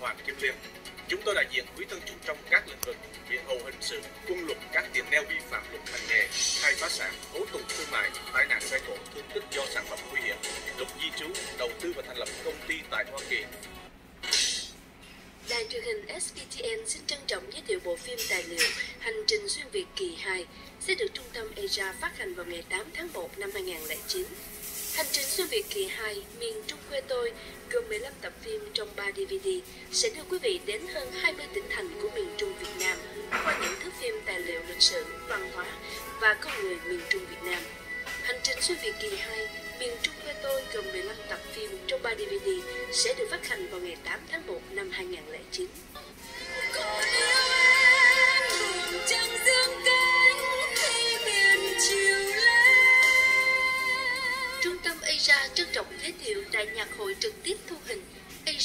Hoàng Kim Liên. Chúng tôi đại diện quý thân chủ trong các lĩnh vực biện hộ hình sự, quân luật, các tiền neo vi phạm luật hành nghề, khai phá sản, tố tụng thương mại, tai nạn xe cộ, thương tích do sản phẩm nguy hiểm, luật di trú, đầu tư và thành lập công ty tại Hoa Kỳ. Đài truyền hình SPTN xin trân trọng giới thiệu bộ phim tài liệu Hành trình xuyên Việt kỳ 2 sẽ được Trung tâm Asia phát hành vào ngày 8 tháng 1 năm 2009. Hành trình xuyên Việt kỳ 2 miền Trung quê tôi gồm 15 tập phim trong 3 DVD sẽ đưa quý vị đến hơn 20 tỉnh thành của miền Trung Việt Nam qua những thước phim tài liệu lịch sử, văn hóa và con người miền Trung Việt Nam. Hành trình xuyên Việt kỳ 2 miền Trung quê tôi gồm 15 tập phim trong 3 DVD sẽ được phát hành vào ngày 8 tháng 1 năm 2009. Cô yêu em, chẳng Trung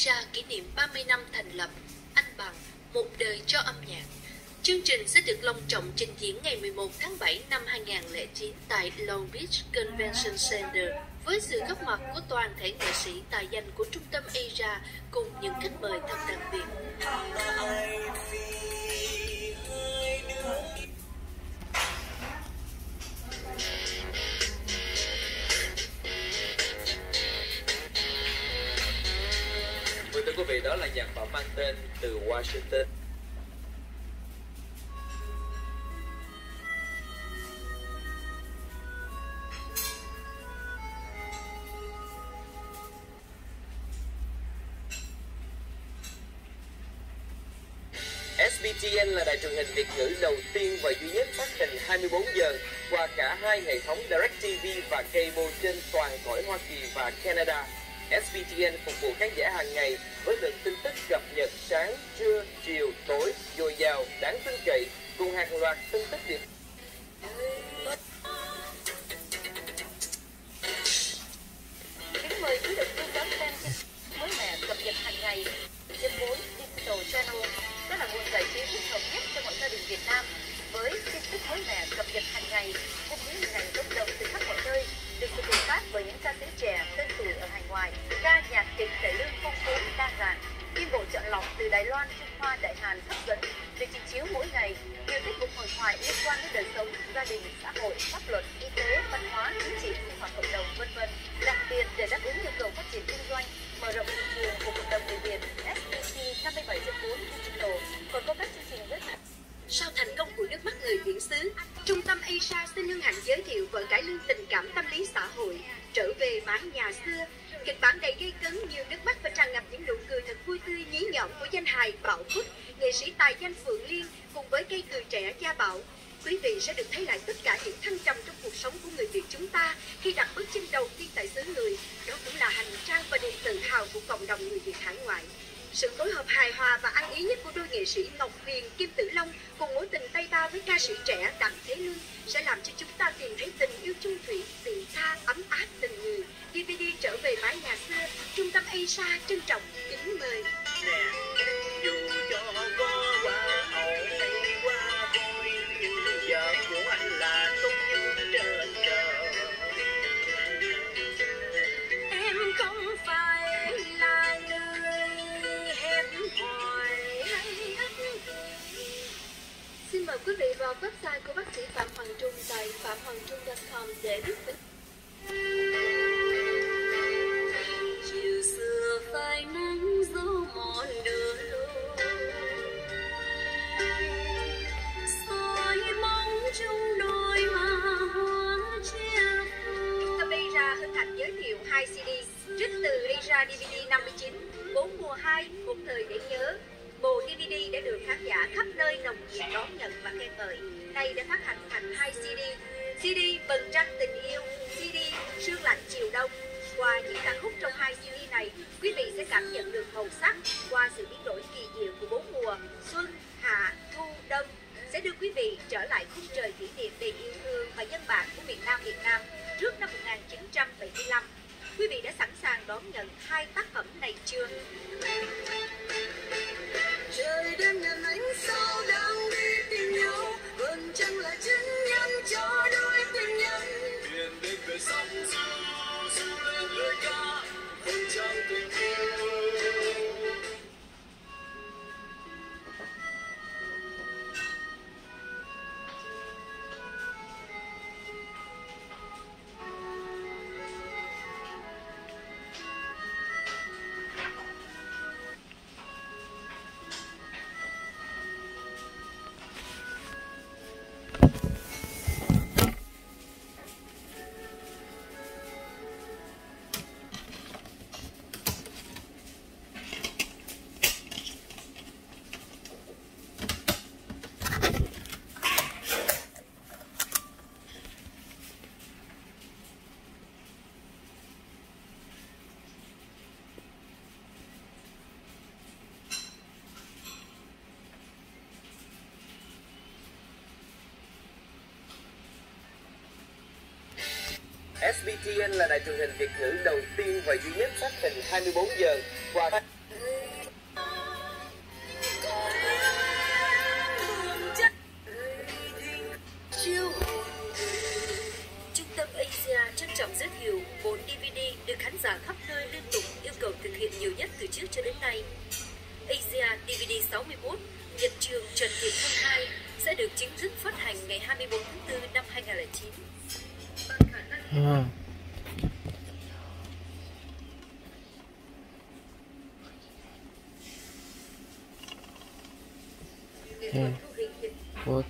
ra kỷ niệm 30 năm thành lập Anh Bằng, một đời cho âm nhạc. Chương trình sẽ được long trọng trình diễn ngày 11 tháng 7 năm 2009 tại Long Beach Convention Center với sự góp mặt của toàn thể nghệ sĩ tài danh của Trung tâm Asia cùng những khách mời thật đặc biệt. Quý vị, đó là nhạc phẩm mang tên từ Washington. SBTN là đài truyền hình Việt ngữ đầu tiên và duy nhất phát hình 24 giờ qua cả hai hệ thống DirecTV và cable trên toàn cõi Hoa Kỳ và Canada. SBTN phục vụ khán giả hàng ngày với lượng tin tức cập nhật sáng, trưa, chiều, tối, dồi dào, đáng tin cậy cùng hàng loạt tin tức điện này, nhiều tiết mục hội thoại liên quan đến đời sống, gia đình, xã hội, pháp luật, y tế, văn hóa, chính trị, sinh hoạt cộng đồng, vân vân. Đặc biệt để đáp ứng nhu cầu phát triển kinh doanh, mở rộng thị trường của cộng đồng người Việt, SPC 57 4 Digital còn có các chương trình rất sau thành công của nước mắt người biển xứ, Trung tâm Asia xin hân hạnh giới thiệu vở cải lương tình cảm tâm lý xã hội trở về mái nhà xưa. Kịch bản đầy gây cấn nhiều nước mắt và tràn ngập những nụ cười thật vui tươi nhí nhọn của danh hài Bảo Phúc, nghệ sĩ tài danh Phượng Liên cùng với cây cười trẻ Gia Bảo. Quý vị sẽ được thấy lại tất cả những thăng trầm trong cuộc sống của người Việt chúng ta khi đặt bước chân đầu tiên tại xứ người. Đó cũng là hành trang và niềm tự hào của cộng đồng người Việt hải ngoại. Sự phối hợp hài hòa và ăn ý nhất của đôi nghệ sĩ Ngọc Huyền, Kim Tử Long cùng mối tình tay ba với ca sĩ trẻ Đặng Thế Lương sẽ làm cho chúng ta tìm thấy tình yêu chung thủy, tình tha, ấm áp tình người. DVD trở về mái nhà xưa, Trung tâm Asia trân trọng từ DVD 59, bốn mùa 2, một thời để nhớ. Bộ DVD đã được khán giả khắp nơi nồng nhiệt đón nhận và khen ngợi. Nay đã phát hành thành hai CD. CD Vầng trăng tình yêu, CD Sương lạnh chiều đông. Qua những ca khúc trong hai CD này, quý vị sẽ cảm nhận được màu sắc qua sự biến đổi kỳ diệu của bốn mùa xuân, hạ, thu, đông sẽ đưa quý vị trở lại khung trời kỷ niệm sẵn sàng đón nhận hai tác phẩm này chưa? trời đêm ngàn ánh sao đang đi tìm nhau vầng trăng là chân nhân cho đôi tình nhân thuyền bên bờ sông du du lên lời ca vầng trăng tình yêu SBTN là đài truyền hình Việt ngữ đầu tiên và duy nhất phát hình 24 giờ qua Trung tâm Asia trân trọng giới thiệu 4 DVD được khán giả khắp nơi liên tục yêu cầu thực hiện nhiều nhất từ trước cho đến nay. Asia DVD 61 Nhật trường Trần Thiện Thông 2 sẽ được chính thức phát hành ngày 24 tháng 4 năm 2009. А. Вот.